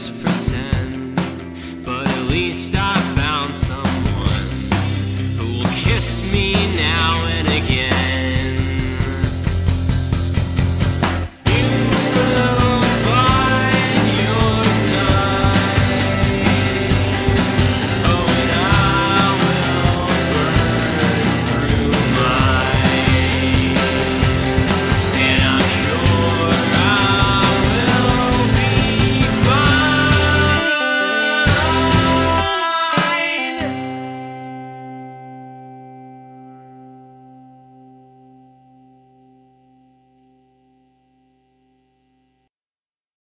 just pretend. But at least I